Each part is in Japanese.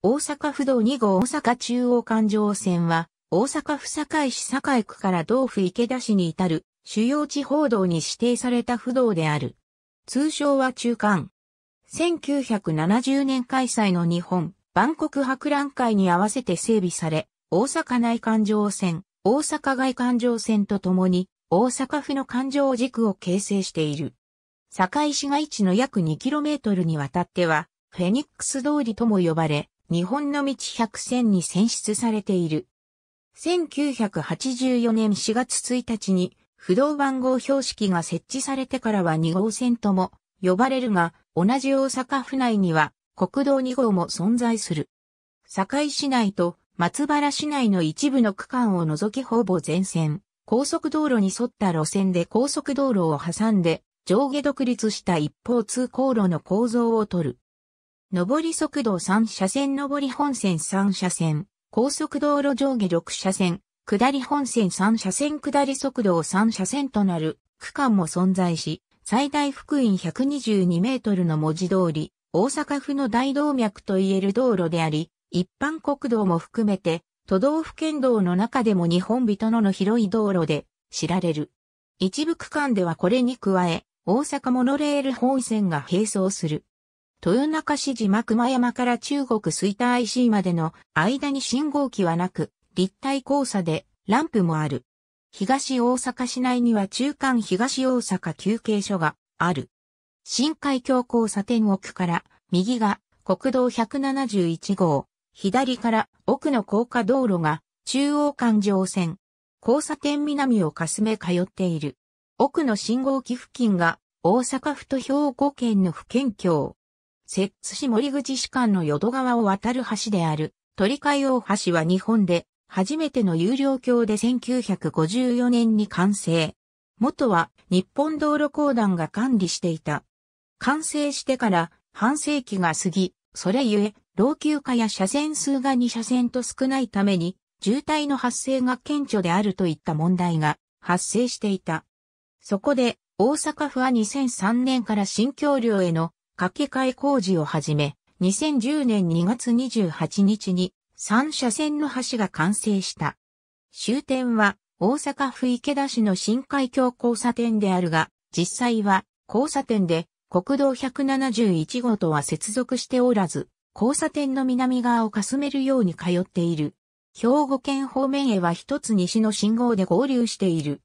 大阪府道2号大阪中央環状線は、大阪府堺市堺区から道府池田市に至る主要地方道に指定された不動である。通称は中間。1970年開催の日本、万国博覧会に合わせて整備され、大阪内環状線、大阪外環状線とともに、大阪府の環状軸を形成している。堺市街地の約 2km にわたっては、フェニックス通りとも呼ばれ、日本の道100選に選出されている。1984年4月1日に不動番号標識が設置されてからは2号線とも呼ばれるが、同じ大阪府内には国道2号も存在する。堺市内と松原市内の一部の区間を除きほぼ全線、高速道路に沿った路線で高速道路を挟んで上下独立した一方通行路の構造をとる。上り速度3車線上り本線3車線、高速道路上下6車線、下り本線3車線下り速度3車線となる区間も存在し、最大福音122メートルの文字通り、大阪府の大動脈といえる道路であり、一般国道も含めて、都道府県道の中でも日本人のの広い道路で知られる。一部区間ではこれに加え、大阪モノレール本線が並走する。豊中市島熊山から中国吹田 IC までの間に信号機はなく、立体交差でランプもある。東大阪市内には中間東大阪休憩所がある。新海峡交差点奥から右が国道171号、左から奥の高架道路が中央環状線。交差点南をかすめ通っている。奥の信号機付近が大阪府と兵庫県の府県境。摂津市森口市間の淀川を渡る橋である、鳥海大橋は日本で初めての有料橋で1954年に完成。元は日本道路公団が管理していた。完成してから半世紀が過ぎ、それゆえ、老朽化や車線数が2車線と少ないために、渋滞の発生が顕著であるといった問題が発生していた。そこで、大阪府は2003年から新橋梁への架け替え工事を始め、2010年2月28日に3車線の橋が完成した。終点は大阪府池田市の新海峡交差点であるが、実際は交差点で国道171号とは接続しておらず、交差点の南側をかすめるように通っている。兵庫県方面へは一つ西の信号で合流している。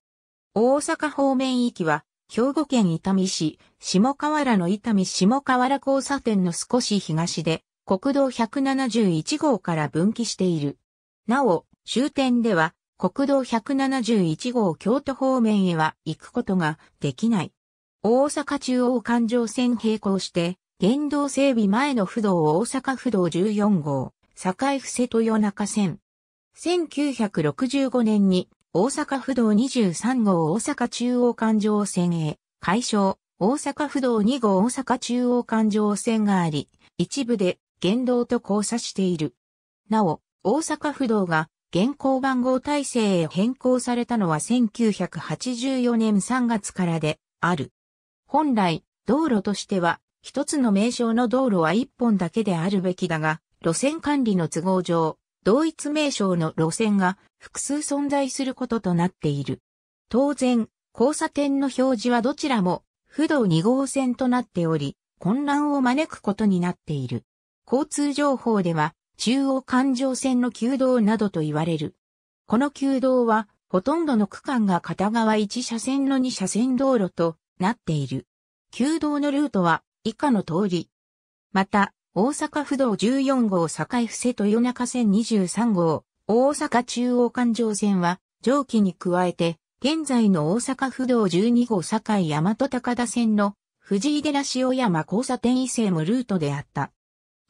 大阪方面行きは兵庫県伊丹市、下河原の伊丹下河原交差点の少し東で、国道171号から分岐している。なお、終点では、国道171号京都方面へは行くことができない。大阪中央環状線並行して、現道整備前の不動大阪不動14号、堺府瀬戸中線。1965年に大阪府道23号大阪中央環状線へ、解消、大阪府道2号大阪中央環状線があり、一部で現道と交差している。なお、大阪府道が現行番号体制へ変更されたのは1984年3月からである。本来、道路としては、一つの名称の道路は一本だけであるべきだが、路線管理の都合上、同一名称の路線が複数存在することとなっている。当然、交差点の表示はどちらも不動2号線となっており、混乱を招くことになっている。交通情報では、中央環状線の旧道などと言われる。この旧道は、ほとんどの区間が片側1車線の2車線道路となっている。旧道のルートは以下の通り。また、大阪府道14号堺布施豊中線23号、大阪中央環状線は、上記に加えて、現在の大阪府道12号堺大和高田線の藤井寺塩山交差点以西もルートであった。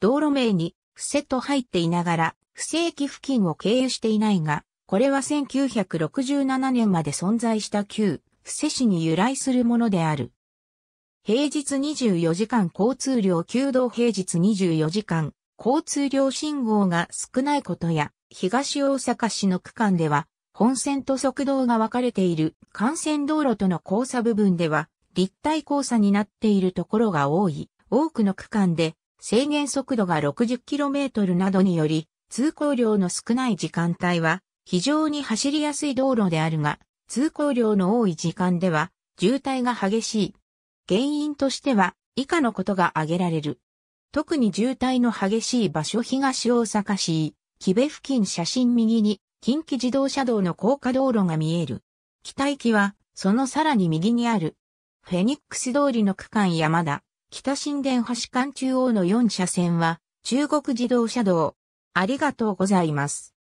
道路名に布施と入っていながら、不正規付近を経由していないが、これは1967年まで存在した旧布施市に由来するものである。平日24時間交通量9道平日24時間交通量信号が少ないことや、東大阪市の区間では、本線と側道が分かれている幹線道路との交差部分では、立体交差になっているところが多い。多くの区間で、制限速度が 60km などにより、通行量の少ない時間帯は、非常に走りやすい道路であるが、通行量の多い時間では、渋滞が激しい。原因としては、以下のことが挙げられる。特に渋滞の激しい場所東大阪市、木部付近写真右に、近畿自動車道の高架道路が見える。北行きは、そのさらに右にある。フェニックス通りの区間山田、北新田橋間中央の4車線は、中国自動車道。ありがとうございます。